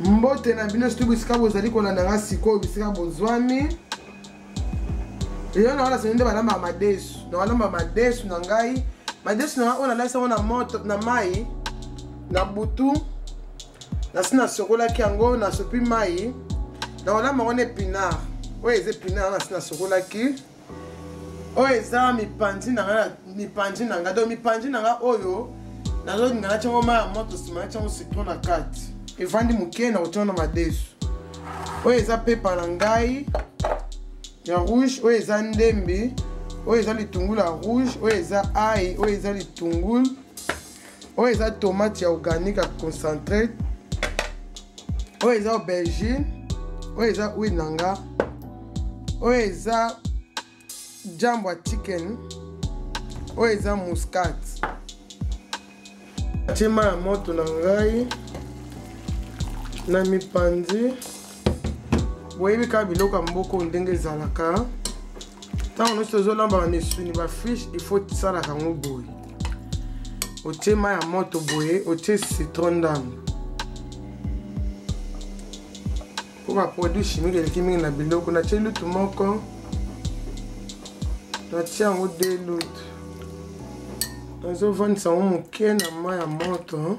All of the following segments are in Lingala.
mbote na bino situ bisika bozali kolanda nga sikoyo bisika bozwami eyo nawana soni nde balambaka madesu nakolamba madesu na ngai madesu na ngai oyo nalalisi yango na moto na mai na butu nasi nasokolaki yango nasopi mai nakolamba yango na epinard oyo eza epinard nasi nasokolaki oyo eza mipanzi na nga mipanzi na nga donc mipanzi na nga oyo nazolinga na tiango mai ya moto nsima na tiango citron na kati evandi moke na kotiango na madesu oyo eza pepa na ngai ya rouge oyo eza ndembi oyo eza litungulu ya rouge oyo eza ai oyo eza litungulu oyo eza tomate ya organique ya concentrate oyo eza aubergine oyo eza huile na nga oyo eza jambo ya chicken oyo eza muscat atie mai ya moto na ngai na mipanzi boyebi kaka biloko ya mboko ndenge ezalaka ntango nyonso tozolamba bamisuni bafriche il faut tisalaka yango boye otie mai ya moto boye otie citron ndambo mpo baproduit chimique eleki mingi na biloko natie lutu moko natie yango de lutu nazovandisa yango moke na mai ya moto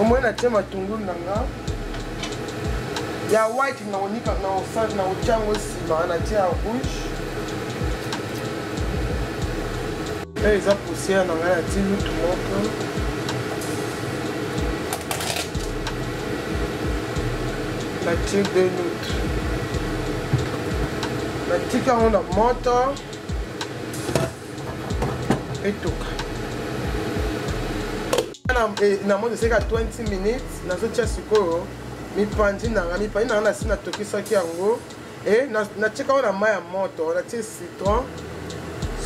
omoni natie matungulu na nga ya white naonika naosage naotia yango nsima natie ya rouge oyo eza poussière na ngai natie lutu moko natie de lutu natika yango na moto etuka eh, na moni eseka 20 minutes nazotia sikoyo mipanzi nanga mipanzi nanga nasi natokisaki yango e natika oyo na mai ya moto natie citron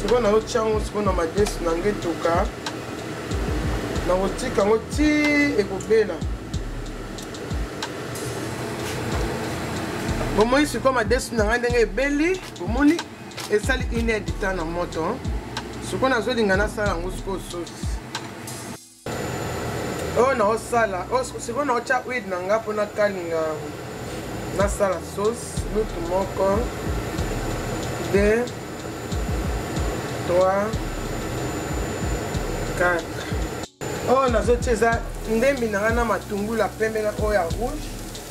sikoyo nazotia yango sikoyo na madesu nanga etuka nakotika yango ti ekobela bomoni sikoyo madesu na ngai ndenge ebeli bomoni esali une heure du temps na moto sikoyo nazolinga nasala yango sikoyo sosi oyo naosala sikoyo naotya huile na nga mpo nakalinga nasala sauce lutu moko 2 3 4 oyo nazotia eza ndembi na nga na matungula pembe na oyo ya rouge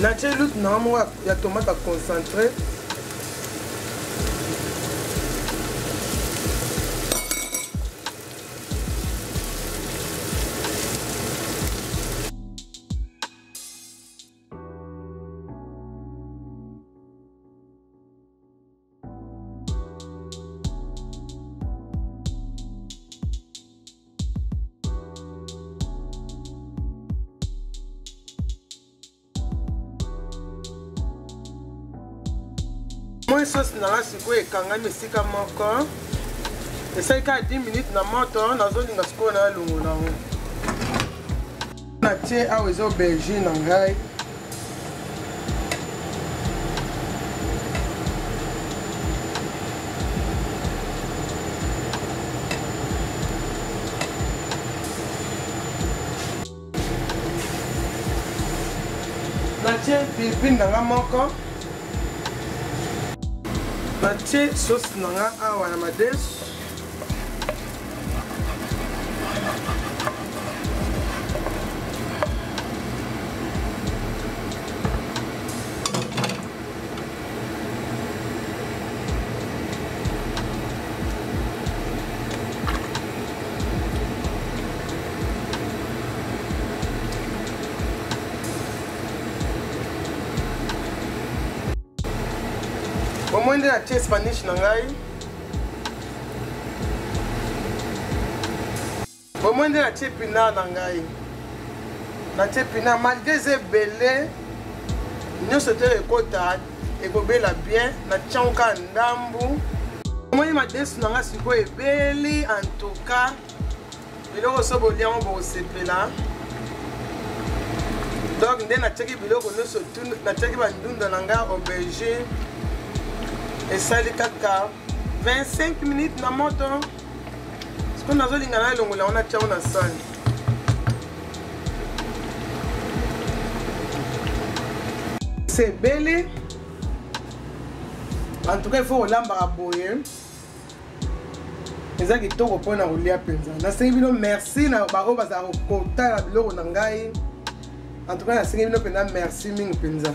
na tie lutu na yango moko ya tomate ya concentré moi sosi na nga sikoyo ekangami esika moko esali kaka 10 minutes na moto nazolinga sikoyo nalongola yango na tie awa eza aubergine na ngai natie pilipili na ngai moko natie sosi na ngai awa na madesu omoi nde natie spanish na ngai omoi nde natie pina na ngai natie pina malgre eza ebele nyonso te ekota ekobela bien natiango kaka ndambu omoni madesu na ngai sikoyo ebeli antuka biloko so bolia yango bokosepela donc nde natiaki biloko nyonso natiaki bandunda na ngai aubergine esali kaka 25 minutes na moto siko nazolinga na elongola yango natya yango na sani sebele en tout cas il faut kolambaka boye eza kitoko mpo na kolia mpenza nasengi bino merci na baoyo bazala kotala biloko na ngai en tout cas nasengi bino mpenza merci mingi mpenza